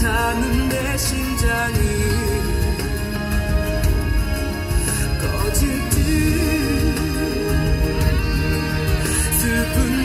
타는 내 심장이 꺼질 듯 슬픈